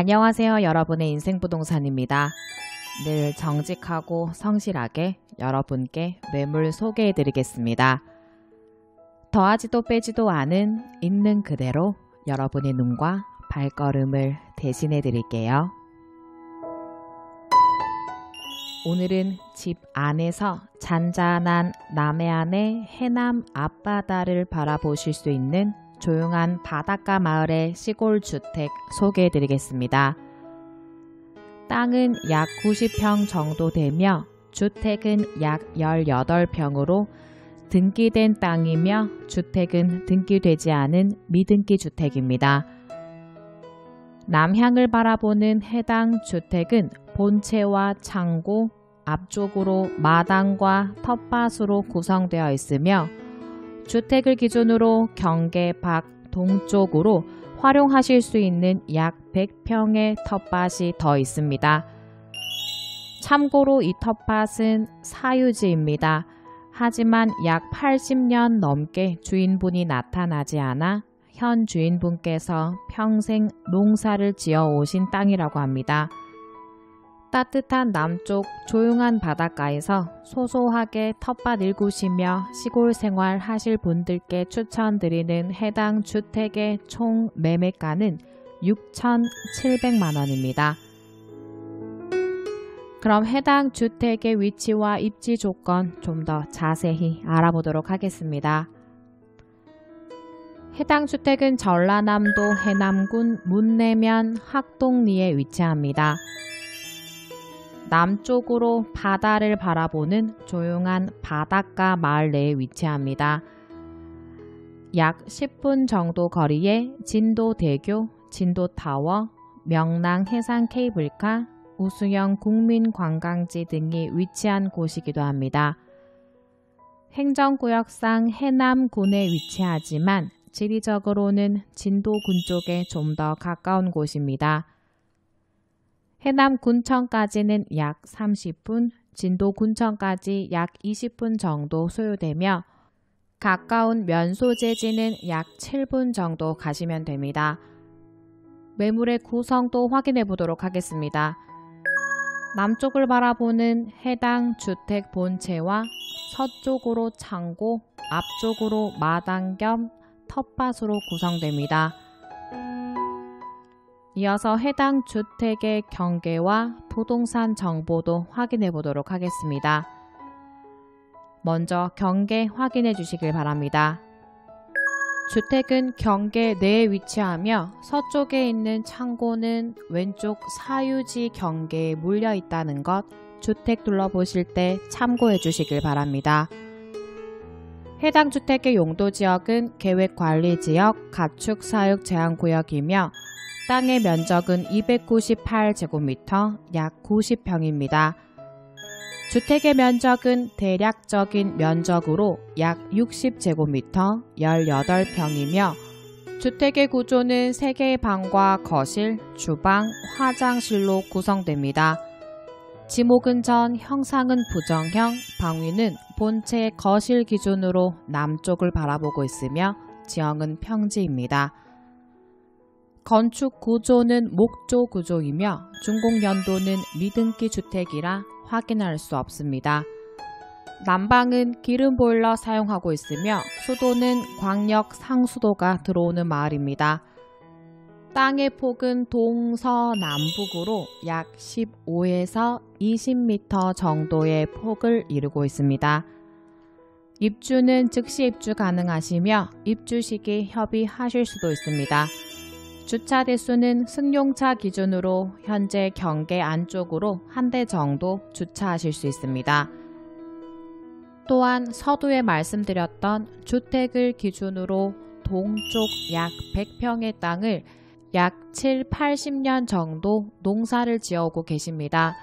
안녕하세요. 여러분의 인생부동산입니다. 늘 정직하고 성실하게 여러분께 매물 소개해 드리겠습니다. 더하지도 빼지도 않은 있는 그대로 여러분의 눈과 발걸음을 대신해 드릴게요. 오늘은 집 안에서 잔잔한 남해안의 해남 앞바다를 바라보실 수 있는 조용한 바닷가 마을의 시골 주택 소개해 드리겠습니다. 땅은 약 90평 정도 되며 주택은 약 18평으로 등기된 땅이며 주택은 등기되지 않은 미등기 주택입니다. 남향을 바라보는 해당 주택은 본체와 창고, 앞쪽으로 마당과 텃밭으로 구성되어 있으며 주택을 기준으로 경계 밖 동쪽으로 활용하실 수 있는 약 100평의 텃밭이 더 있습니다. 참고로 이 텃밭은 사유지입니다. 하지만 약 80년 넘게 주인분이 나타나지 않아 현 주인분께서 평생 농사를 지어 오신 땅이라고 합니다. 따뜻한 남쪽 조용한 바닷가에서 소소하게 텃밭 일구시며 시골 생활 하실 분들께 추천드리는 해당 주택의 총 매매가는 6,700만 원입니다. 그럼 해당 주택의 위치와 입지 조건 좀 더 자세히 알아보도록 하겠습니다. 해당 주택은 전라남도 해남군 문내면 학동리에 위치합니다. 남쪽으로 바다를 바라보는 조용한 바닷가 마을 내에 위치합니다. 약 10분 정도 거리에 진도대교, 진도타워, 명랑 해상 케이블카, 우수영 국민관광지 등이 위치한 곳이기도 합니다. 행정구역상 해남군에 위치하지만 지리적으로는 진도군 쪽에 좀 더 가까운 곳입니다. 해남 군청까지는 약 30분, 진도 군청까지 약 20분 정도 소요되며 가까운 면소재지는 약 7분 정도 가시면 됩니다. 매물의 구성도 확인해 보도록 하겠습니다. 남쪽을 바라보는 해당 주택 본체와 서쪽으로 창고, 앞쪽으로 마당 겸 텃밭으로 구성됩니다. 이어서 해당 주택의 경계와 부동산 정보도 확인해 보도록 하겠습니다. 먼저 경계 확인해 주시길 바랍니다. 주택은 경계 내에 위치하며 서쪽에 있는 창고는 왼쪽 사유지 경계에 물려 있다는 것 주택 둘러보실 때 참고해 주시길 바랍니다. 해당 주택의 용도 지역은 계획관리지역 가축사육 제한구역이며 땅의 면적은 298제곱미터 약 90평입니다. 주택의 면적은 대략적인 면적으로 약 60제곱미터 18평이며 주택의 구조는 3개의 방과 거실, 주방, 화장실로 구성됩니다. 지목은 전, 형상은 부정형, 방위는 본체 거실 기준으로 남쪽을 바라보고 있으며 지형은 평지입니다. 건축 구조는 목조 구조이며 준공 연도는 미등기 주택이라 확인할 수 없습니다. 난방은 기름 보일러 사용하고 있으며 수도는 광역 상수도가 들어오는 마을입니다. 땅의 폭은 동서남북으로 약 15에서 20m 정도의 폭을 이루고 있습니다. 입주는 즉시 입주 가능하시며 입주 시기 협의하실 수도 있습니다. 주차 대수는 승용차 기준으로 현재 경계 안쪽으로 한 대 정도 주차하실 수 있습니다. 또한 서두에 말씀드렸던 주택을 기준으로 동쪽 약 100평의 땅을 약 7, 80년 정도 농사를 지어오고 계십니다.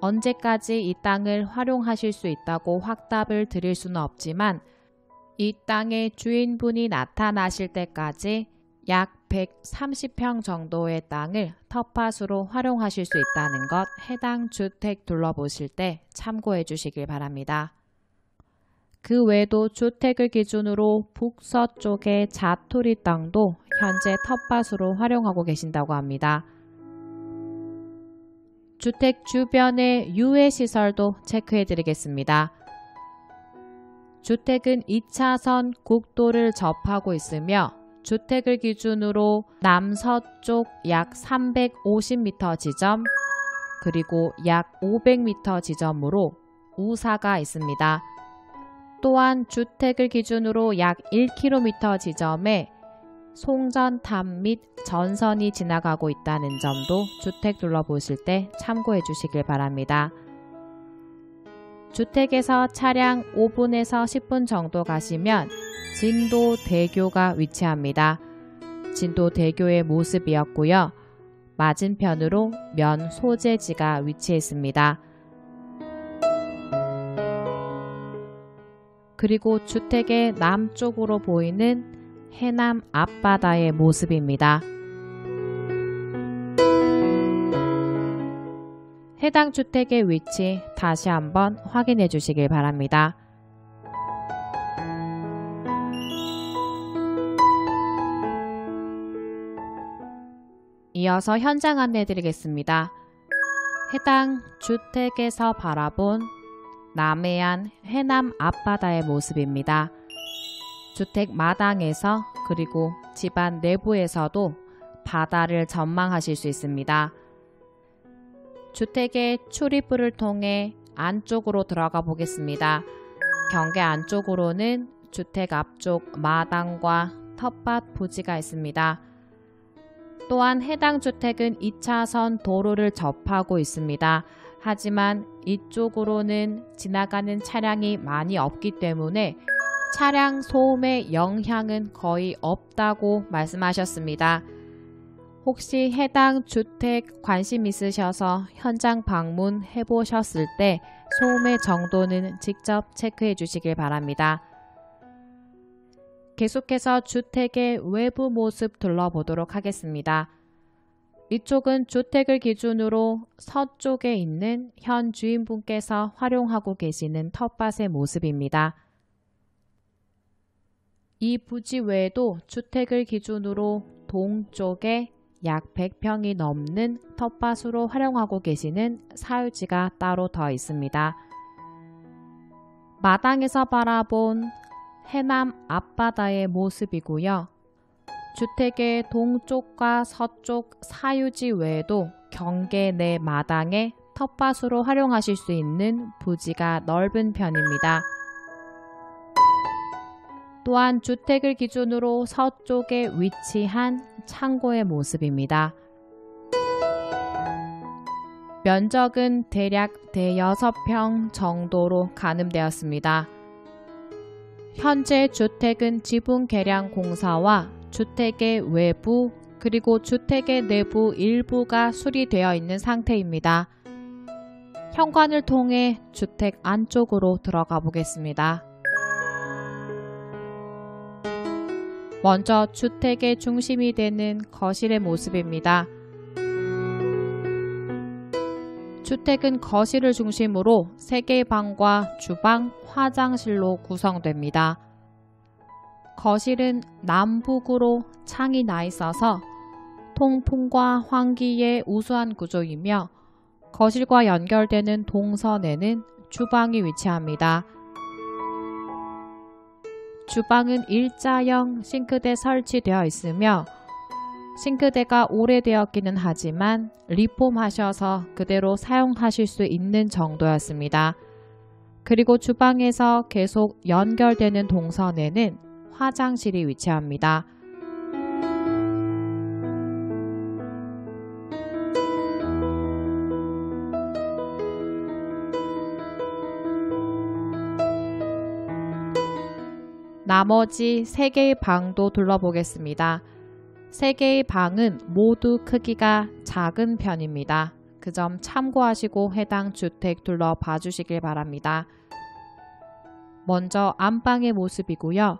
언제까지 이 땅을 활용하실 수 있다고 확답을 드릴 수는 없지만 이 땅의 주인분이 나타나실 때까지 약 130평 정도의 땅을 텃밭으로 활용하실 수 있다는 것 해당 주택 둘러보실 때 참고해 주시길 바랍니다. 그 외에도 주택을 기준으로 북서쪽의 자투리 땅도 현재 텃밭으로 활용하고 계신다고 합니다. 주택 주변의 유해 시설도 체크해 드리겠습니다. 주택은 2차선 국도를 접하고 있으며 주택을 기준으로 남서쪽 약 350m 지점 그리고 약 500m 지점으로 우사가 있습니다. 또한 주택을 기준으로 약 1km 지점에 송전탑 및 전선이 지나가고 있다는 점도 주택 둘러보실 때 참고해 주시길 바랍니다. 주택에서 차량 5분에서 10분 정도 가시면 진도대교가 위치합니다. 진도대교의 모습이었고요. 맞은편으로 면 소재지가 위치했습니다. 그리고 주택의 남쪽으로 보이는 해남 앞바다의 모습입니다. 해당 주택의 위치 다시 한번 확인해 주시길 바랍니다. 이어서 현장 안내 드리겠습니다. 해당 주택에서 바라본 남해안 해남 앞바다의 모습입니다. 주택 마당에서 그리고 집안 내부에서도 바다를 전망하실 수 있습니다. 주택의 출입구를 통해 안쪽으로 들어가 보겠습니다. 경계 안쪽으로는 주택 앞쪽 마당과 텃밭 부지가 있습니다. 또한 해당 주택은 2차선 도로를 접하고 있습니다. 하지만 이쪽으로는 지나가는 차량이 많이 없기 때문에 차량 소음의 영향은 거의 없다고 말씀하셨습니다. 혹시 해당 주택 관심 있으셔서 현장 방문해 보셨을 때 소음의 정도는 직접 체크해 주시길 바랍니다. 계속해서 주택의 외부 모습 둘러보도록 하겠습니다. 이쪽은 주택을 기준으로 서쪽에 있는 현 주인분께서 활용하고 계시는 텃밭의 모습입니다. 이 부지 외에도 주택을 기준으로 동쪽에 약 100평이 넘는 텃밭으로 활용하고 계시는 사유지가 따로 더 있습니다. 마당에서 바라본 해남 앞바다의 모습이고요. 주택의 동쪽과 서쪽 사유지 외에도 경계 내 마당에 텃밭으로 활용하실 수 있는 부지가 넓은 편입니다. 또한 주택을 기준으로 서쪽에 위치한 창고의 모습입니다. 면적은 대략 대여섯 평 정도로 가늠되었습니다. 현재 주택은 지붕 개량 공사와 주택의 외부 그리고 주택의 내부 일부가 수리되어 있는 상태입니다. 현관을 통해 주택 안쪽으로 들어가 보겠습니다. 먼저 주택의 중심이 되는 거실의 모습입니다. 주택은 거실을 중심으로 3개의 방과 주방, 화장실로 구성됩니다. 거실은 남북으로 창이 나 있어서 통풍과 환기에 우수한 구조이며 거실과 연결되는 동선에는 주방이 위치합니다. 주방은 일자형 싱크대 설치되어 있으며 싱크대가 오래되었기는 하지만 리폼하셔서 그대로 사용하실 수 있는 정도였습니다. 그리고 주방에서 계속 연결되는 동선에는 화장실이 위치합니다. 나머지 3개의 방도 둘러보겠습니다. 3개의 방은 모두 크기가 작은 편입니다. 그 점 참고하시고 해당 주택 둘러봐 주시길 바랍니다. 먼저 안방의 모습이고요.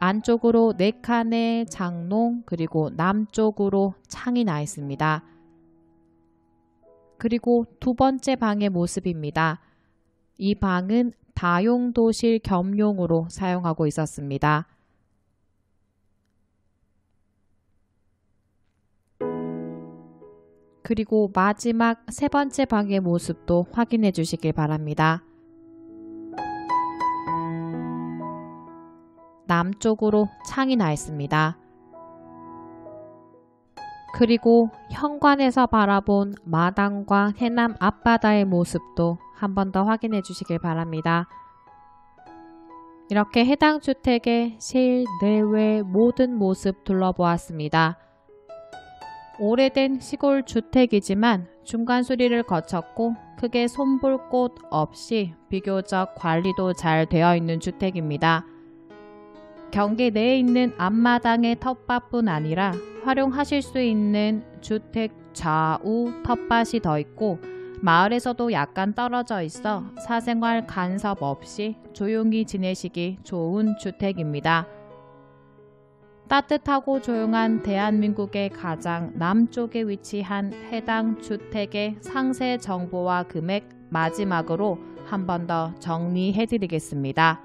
안쪽으로 4칸의 장롱 그리고 남쪽으로 창이 나 있습니다. 그리고 두 번째 방의 모습입니다. 이 방은 다용도실 겸용으로 사용하고 있었습니다. 그리고 마지막 세 번째 방의 모습도 확인해 주시길 바랍니다. 남쪽으로 창이 나 있습니다. 그리고 현관에서 바라본 마당과 해남 앞바다의 모습도 한 번 더 확인해 주시길 바랍니다. 이렇게 해당 주택의 실, 내외 모든 모습 둘러보았습니다. 오래된 시골 주택이지만 중간 수리를 거쳤고 크게 손볼 곳 없이 비교적 관리도 잘 되어 있는 주택입니다. 경계 내에 있는 앞마당의 텃밭뿐 아니라 활용하실 수 있는 주택 좌우 텃밭이 더 있고 마을에서도 약간 떨어져 있어 사생활 간섭 없이 조용히 지내시기 좋은 주택입니다. 따뜻하고 조용한 대한민국의 가장 남쪽에 위치한 해당 주택의 상세 정보와 금액 마지막으로 한 번 더 정리해 드리겠습니다.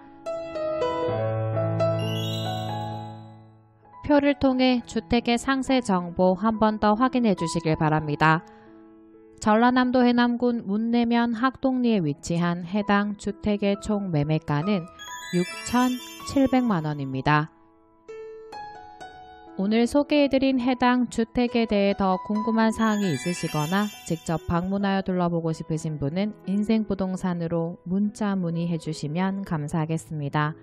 표를 통해 주택의 상세 정보 한 번 더 확인해 주시길 바랍니다. 전라남도 해남군 문내면 학동리에 위치한 해당 주택의 총 매매가는 6,700만원입니다. 오늘 소개해드린 해당 주택에 대해 더 궁금한 사항이 있으시거나 직접 방문하여 둘러보고 싶으신 분은 인생부동산으로 문자 문의해 주시면 감사하겠습니다.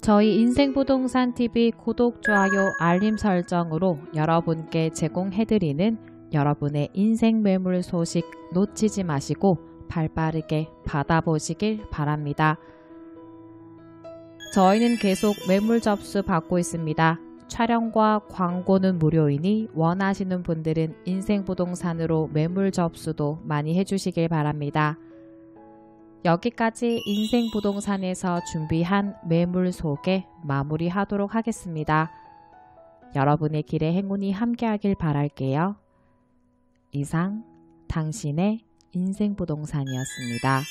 저희 인생부동산TV 구독, 좋아요, 알림 설정으로 여러분께 제공해드리는 여러분의 인생 매물 소식 놓치지 마시고 발빠르게 받아보시길 바랍니다. 저희는 계속 매물 접수 받고 있습니다. 촬영과 광고는 무료이니 원하시는 분들은 인생부동산으로 매물 접수도 많이 해주시길 바랍니다. 여기까지 인생부동산에서 준비한 매물 소개 마무리하도록 하겠습니다. 여러분의 길에 행운이 함께하길 바랄게요. 이상 당신의 인생부동산이었습니다.